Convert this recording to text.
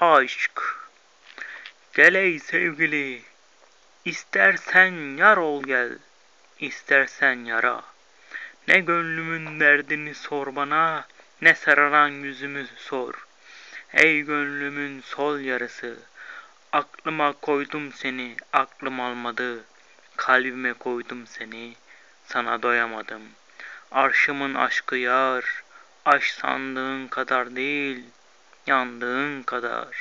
Aşk Gel ey sevgili İstersen yar ol gel İstersen yara. Ne gönlümün derdini sor bana Ne sararan yüzümü sor. Ey gönlümün sol yarısı Aklıma koydum seni aklım almadı. Kalbime koydum seni sana doyamadım. Arşımın aşkı yar Aşk sandığın kadar değil Yandığın kadar